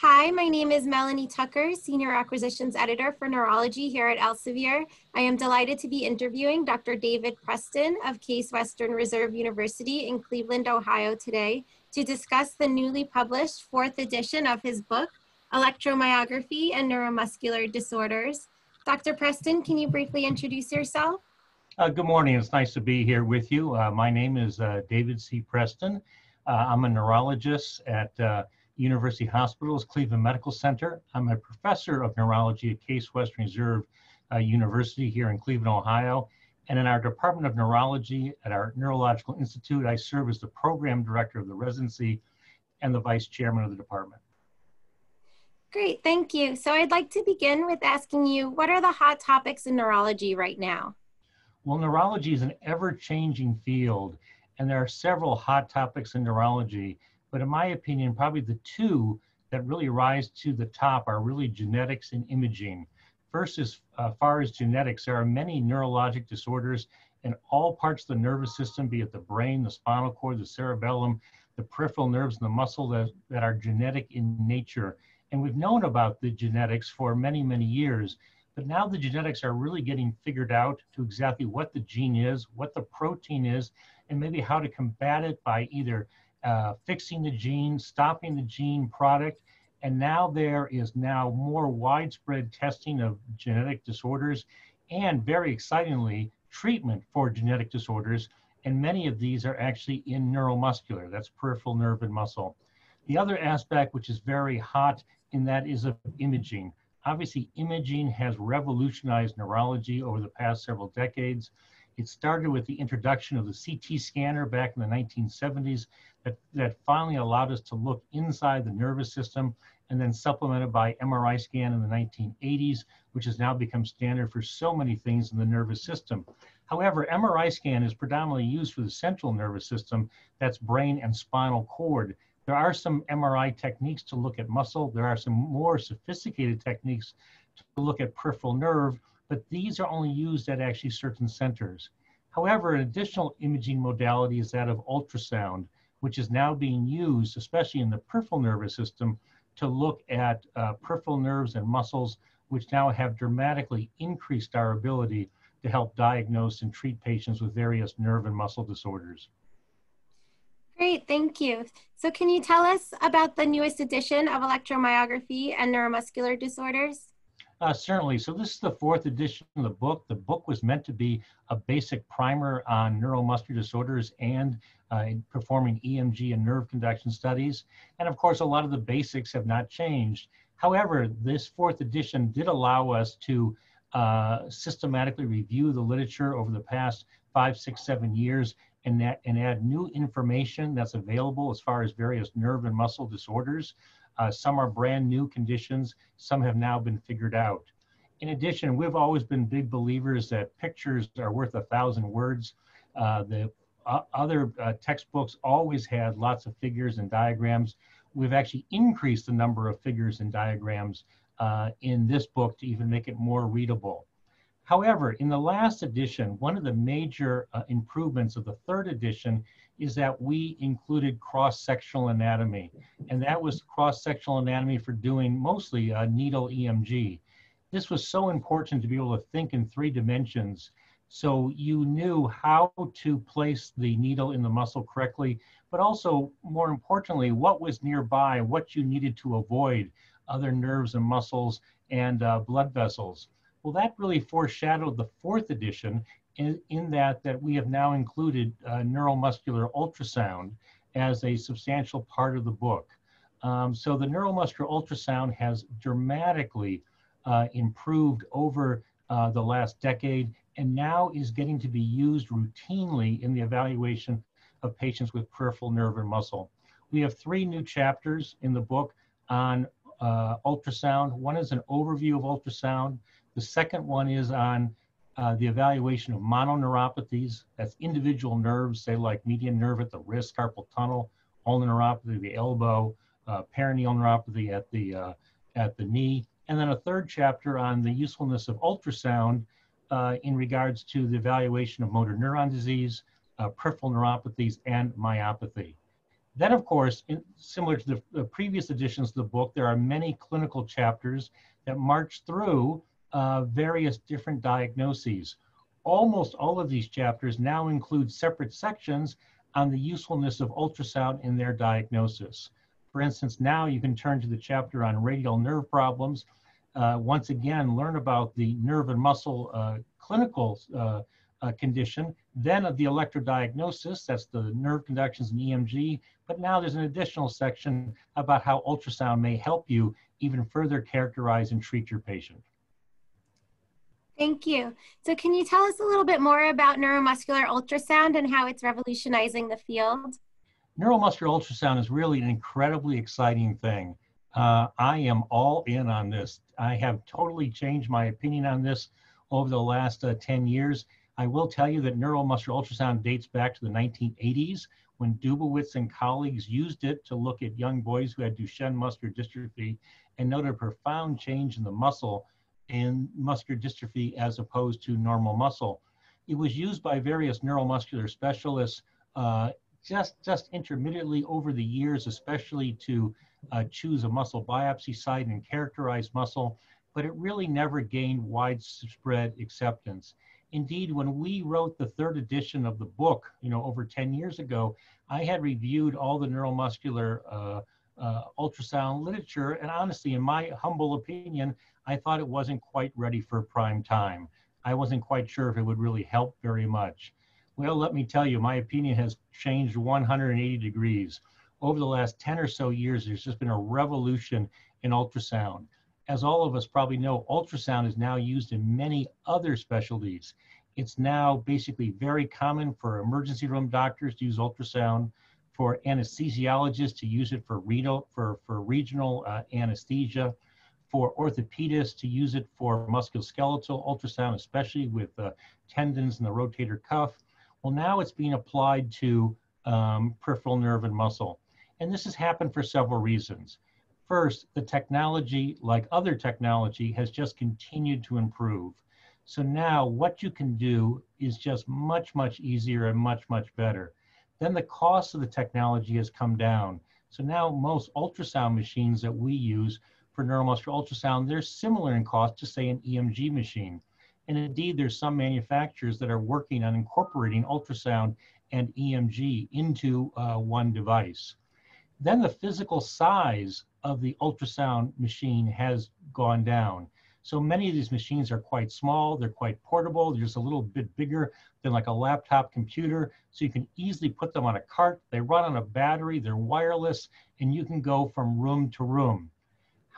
Hi, my name is Melanie Tucker, Senior Acquisitions Editor for Neurology here at Elsevier. I am delighted to be interviewing Dr. David Preston of Case Western Reserve University in Cleveland, Ohio today to discuss the newly published fourth edition of his book, Electromyography and Neuromuscular Disorders. Dr. Preston, can you briefly introduce yourself? Uh, good morning. It's nice to be here with you. Uh, my name is uh, David C. Preston. Uh, I'm a neurologist at uh, University Hospitals Cleveland Medical Center. I'm a professor of neurology at Case Western Reserve uh, University here in Cleveland, Ohio. And in our Department of Neurology at our Neurological Institute, I serve as the program director of the residency and the vice chairman of the department. Great, thank you. So I'd like to begin with asking you, what are the hot topics in neurology right now? Well, neurology is an ever-changing field, and there are several hot topics in neurology but in my opinion, probably the two that really rise to the top are really genetics and imaging. First, as uh, far as genetics, there are many neurologic disorders in all parts of the nervous system, be it the brain, the spinal cord, the cerebellum, the peripheral nerves, and the muscle that, that are genetic in nature. And we've known about the genetics for many, many years, but now the genetics are really getting figured out to exactly what the gene is, what the protein is, and maybe how to combat it by either uh, fixing the gene, stopping the gene product, and now there is now more widespread testing of genetic disorders and very excitingly, treatment for genetic disorders. And many of these are actually in neuromuscular, that's peripheral nerve and muscle. The other aspect, which is very hot in that is of imaging. Obviously, imaging has revolutionized neurology over the past several decades. It started with the introduction of the CT scanner back in the 1970s that, that finally allowed us to look inside the nervous system and then supplemented by MRI scan in the 1980s, which has now become standard for so many things in the nervous system. However, MRI scan is predominantly used for the central nervous system, that's brain and spinal cord. There are some MRI techniques to look at muscle. There are some more sophisticated techniques to look at peripheral nerve, but these are only used at actually certain centers. However, an additional imaging modality is that of ultrasound, which is now being used, especially in the peripheral nervous system, to look at uh, peripheral nerves and muscles, which now have dramatically increased our ability to help diagnose and treat patients with various nerve and muscle disorders. Great, thank you. So can you tell us about the newest edition of electromyography and neuromuscular disorders? Uh, certainly. So this is the fourth edition of the book. The book was meant to be a basic primer on neuromuscular disorders and uh, performing EMG and nerve conduction studies. And of course, a lot of the basics have not changed. However, this fourth edition did allow us to uh, systematically review the literature over the past five, six, seven years and, that, and add new information that's available as far as various nerve and muscle disorders. Uh, some are brand new conditions, some have now been figured out. In addition, we've always been big believers that pictures are worth a thousand words. Uh, the uh, other uh, textbooks always had lots of figures and diagrams. We've actually increased the number of figures and diagrams uh, in this book to even make it more readable. However, in the last edition, one of the major uh, improvements of the third edition is that we included cross-sectional anatomy. And that was cross-sectional anatomy for doing mostly uh, needle EMG. This was so important to be able to think in three dimensions. So you knew how to place the needle in the muscle correctly, but also more importantly, what was nearby, what you needed to avoid, other nerves and muscles and uh, blood vessels. Well, that really foreshadowed the fourth edition in, in that that we have now included uh, neuromuscular ultrasound as a substantial part of the book. Um, so the neuromuscular ultrasound has dramatically uh, improved over uh, the last decade and now is getting to be used routinely in the evaluation of patients with peripheral nerve and muscle. We have three new chapters in the book on uh, ultrasound. One is an overview of ultrasound. The second one is on uh, the evaluation of mononeuropathies, that's individual nerves, say like median nerve at the wrist, carpal tunnel, ulnar neuropathy, the elbow, uh, peroneal neuropathy at the, uh, at the knee. And then a third chapter on the usefulness of ultrasound uh, in regards to the evaluation of motor neuron disease, uh, peripheral neuropathies, and myopathy. Then, of course, in, similar to the, the, previous editions of the book, there are many clinical chapters that march through uh, various different diagnoses. Almost all of these chapters now include separate sections on the usefulness of ultrasound in their diagnosis. For instance, now you can turn to the chapter on radial nerve problems. Uh, once again, learn about the nerve and muscle uh, clinical uh, uh, condition, then of the electrodiagnosis, that's the nerve conductions and EMG, but now there's an additional section about how ultrasound may help you even further characterize and treat your patient. Thank you. So can you tell us a little bit more about neuromuscular ultrasound and how it's revolutionizing the field? Neuromuscular ultrasound is really an incredibly exciting thing. Uh, I am all in on this. I have totally changed my opinion on this over the last uh, 10 years. I will tell you that neuromuscular ultrasound dates back to the 1980s when Dubowitz and colleagues used it to look at young boys who had Duchenne muscular dystrophy and noted a profound change in the muscle in muscular dystrophy as opposed to normal muscle. It was used by various neuromuscular specialists uh, just, just intermittently over the years, especially to uh, choose a muscle biopsy site and characterize muscle, but it really never gained widespread acceptance. Indeed, when we wrote the third edition of the book, you know, over 10 years ago, I had reviewed all the neuromuscular uh, uh, ultrasound literature, and honestly, in my humble opinion, I thought it wasn't quite ready for prime time. I wasn't quite sure if it would really help very much. Well, let me tell you, my opinion has changed 180 degrees. Over the last 10 or so years, there's just been a revolution in ultrasound as all of us probably know, ultrasound is now used in many other specialties. It's now basically very common for emergency room doctors to use ultrasound, for anesthesiologists to use it for renal, for, for regional uh, anesthesia, for orthopedists to use it for musculoskeletal ultrasound, especially with uh, tendons and the rotator cuff. Well, now it's being applied to um, peripheral nerve and muscle. And this has happened for several reasons. First, the technology, like other technology, has just continued to improve. So now what you can do is just much, much easier and much, much better. Then the cost of the technology has come down. So now most ultrasound machines that we use for neuromuscular ultrasound, they're similar in cost to say an EMG machine. And indeed, there's some manufacturers that are working on incorporating ultrasound and EMG into uh, one device. Then the physical size of the ultrasound machine has gone down. So many of these machines are quite small, they're quite portable, they're just a little bit bigger than like a laptop computer. So you can easily put them on a cart, they run on a battery, they're wireless, and you can go from room to room.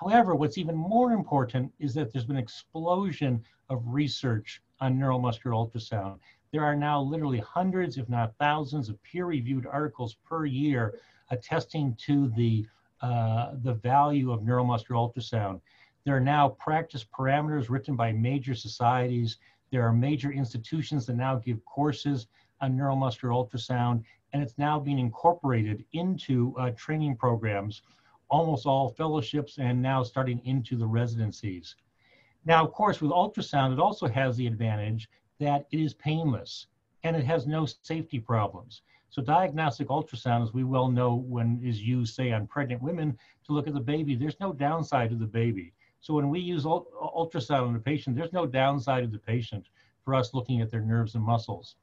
However, what's even more important is that there's been an explosion of research on neuromuscular ultrasound. There are now literally hundreds, if not thousands, of peer-reviewed articles per year attesting to the uh, the value of neuromuscular ultrasound. There are now practice parameters written by major societies. There are major institutions that now give courses on neuromuscular ultrasound, and it's now being incorporated into uh, training programs, almost all fellowships, and now starting into the residencies. Now, of course, with ultrasound, it also has the advantage that it is painless and it has no safety problems. So diagnostic ultrasound, as we well know, when is used, say, on pregnant women to look at the baby, there's no downside to the baby. So when we use uh, ultrasound on a patient, there's no downside to the patient for us looking at their nerves and muscles.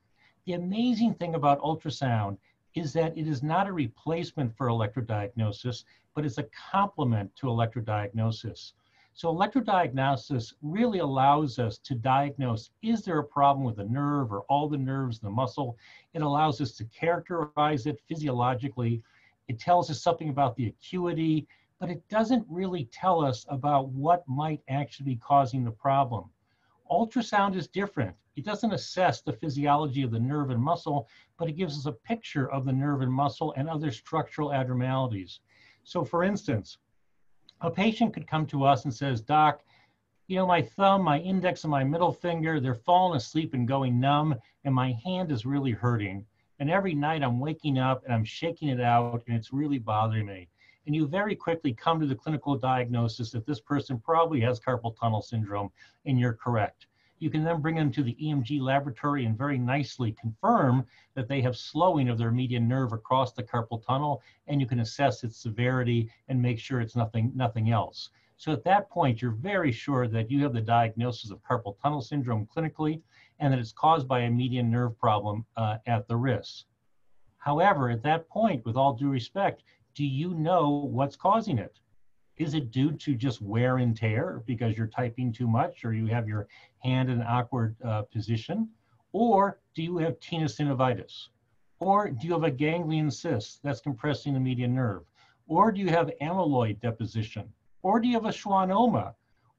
The amazing thing about ultrasound is that it is not a replacement for electrodiagnosis, but it's a complement to electrodiagnosis. So electrodiagnosis really allows us to diagnose, is there a problem with the nerve or all the nerves, the muscle? It allows us to characterize it physiologically. It tells us something about the acuity, but it doesn't really tell us about what might actually be causing the problem. Ultrasound is different. It doesn't assess the physiology of the nerve and muscle, but it gives us a picture of the nerve and muscle and other structural abnormalities. So for instance, a patient could come to us and says, Doc, you know, my thumb, my index, and my middle finger, they're falling asleep and going numb, and my hand is really hurting. And every night I'm waking up and I'm shaking it out, and it's really bothering me. And you very quickly come to the clinical diagnosis that this person probably has carpal tunnel syndrome, and you're correct. you can then bring them to the EMG laboratory and very nicely confirm that they have slowing of their median nerve across the carpal tunnel, and you can assess its severity and make sure it's nothing, nothing else. So at that point, you're very sure that you have the diagnosis of carpal tunnel syndrome clinically and that it's caused by a median nerve problem uh, at the wrist. However, at that point, with all due respect, do you know what's causing it? Is it due to just wear and tear because you're typing too much or you have your hand in an awkward uh, position? Or do you have tenosynovitis? Or do you have a ganglion cyst that's compressing the median nerve? Or do you have amyloid deposition? Or do you have a schwannoma?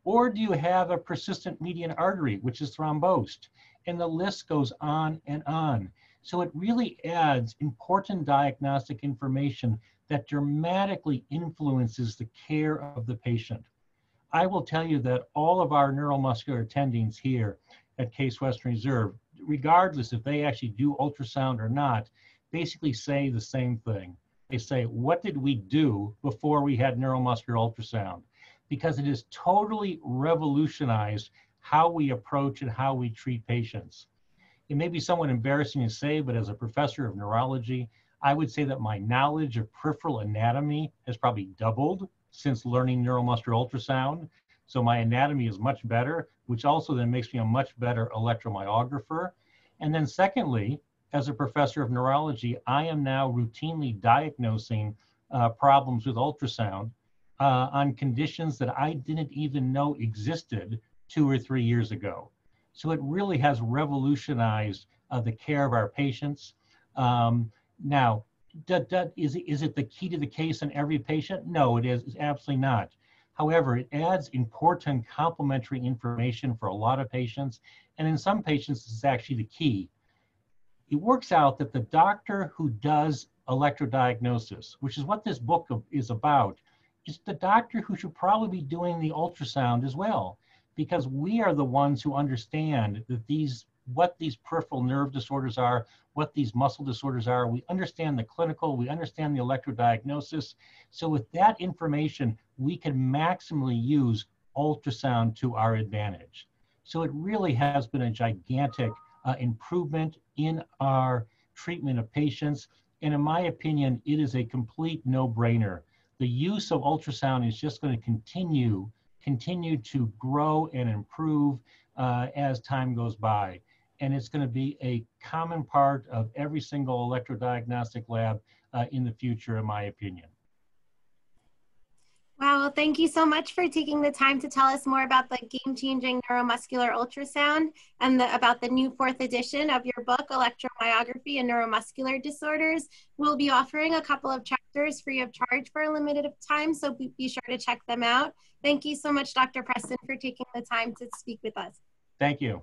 Or do you have a persistent median artery, which is thrombosed? And the list goes on and on. So it really adds important diagnostic information that dramatically influences the care of the patient. I will tell you that all of our neuromuscular attendings here at Case Western Reserve, regardless if they actually do ultrasound or not, basically say the same thing. They say, what did we do before we had neuromuscular ultrasound? Because it has totally revolutionized how we approach and how we treat patients. It may be somewhat embarrassing to say, but as a professor of neurology, I would say that my knowledge of peripheral anatomy has probably doubled since learning neuromuscular ultrasound. So my anatomy is much better, which also then makes me a much better electromyographer. And then secondly, as a professor of neurology, I am now routinely diagnosing uh, problems with ultrasound uh, on conditions that I didn't even know existed two or three years ago. So it really has revolutionized uh, the care of our patients. Um, now, is, is it the key to the case in every patient? No, it is it's absolutely not. However, it adds important complementary information for a lot of patients, and in some patients, it's actually the key it works out that the doctor who does electrodiagnosis, which is what this book is about, is the doctor who should probably be doing the ultrasound as well, because we are the ones who understand that these what these peripheral nerve disorders are, what these muscle disorders are. We understand the clinical, we understand the electrodiagnosis. So with that information, we can maximally use ultrasound to our advantage. So it really has been a gigantic uh, improvement in our treatment of patients. And in my opinion, it is a complete no-brainer. The use of ultrasound is just going to continue, continue to grow and improve uh, as time goes by. And it's going to be a common part of every single electrodiagnostic lab uh, in the future, in my opinion. Thank you so much for taking the time to tell us more about the game-changing neuromuscular ultrasound and the, about the new fourth edition of your book, Electromyography and Neuromuscular Disorders. We'll be offering a couple of chapters free of charge for a limited time, so be, be sure to check them out. Thank you so much, Dr. Preston, for taking the time to speak with us. Thank you.